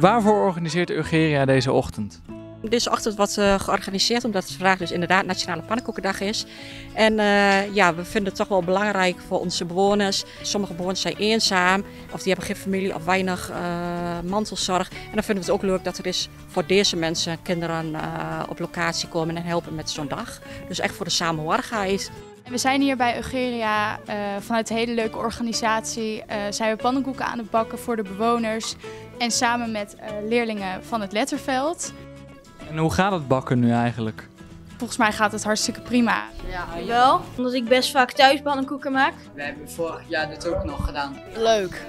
Waarvoor organiseert Urgeria deze ochtend? Deze ochtend wordt uh, georganiseerd omdat het vandaag dus inderdaad Nationale Pannenkoekendag is. En uh, ja, we vinden het toch wel belangrijk voor onze bewoners. Sommige bewoners zijn eenzaam of die hebben geen familie of weinig uh, mantelzorg. En dan vinden we het ook leuk dat er is voor deze mensen kinderen op locatie komen en helpen met zo'n dag. Dus echt voor de samenhorigheid. We zijn hier bij Eugeria uh, vanuit een hele leuke organisatie. Uh, zijn we pannenkoeken aan het bakken voor de bewoners. En samen met uh, leerlingen van het Letterveld. En hoe gaat het bakken nu eigenlijk? Volgens mij gaat het hartstikke prima. Ja, wel. Omdat ik best vaak thuis pannenkoeken maak. We hebben vorig jaar dit ook nog gedaan. Leuk.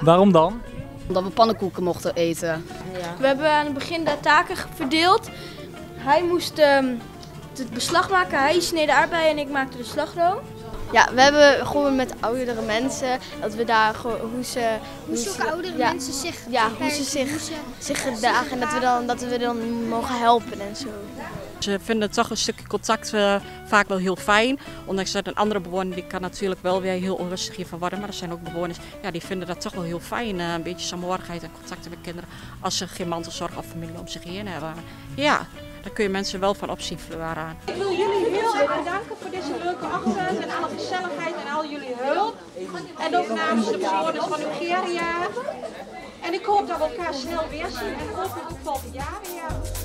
Waarom dan? Omdat we pannenkoeken mochten eten. Ja. We hebben aan het begin de taken verdeeld. Hij moest um, het beslag maken. Hij sneed de aardbeien en ik maakte de slagroom. Ja, we hebben gewoon met oudere mensen, dat we daar gewoon hoe ze... Hoe, hoe ze, oudere ja, mensen zich Ja, hoe ze zich, hoe ze zich gedragen en dat we, dan, dat we dan mogen helpen en zo. Ze vinden toch een stukje contact uh, vaak wel heel fijn. Ondanks dat een andere bewoner die kan natuurlijk wel weer heel onrustig hiervan worden. Maar er zijn ook bewoners ja, die vinden dat toch wel heel fijn. Uh, een beetje samenhorigheid en contacten met kinderen. Als ze geen mantelzorg of familie om zich heen hebben. Ja, daar kun je mensen wel van opzien aan. Ik wil jullie heel erg bedanken voor deze leuke ochtend en alle gezelligheid en al jullie hulp. En ook namens de bewoners van Nigeria. En ik hoop dat we elkaar snel weer zien en hopelijk ook volgend jaar weer.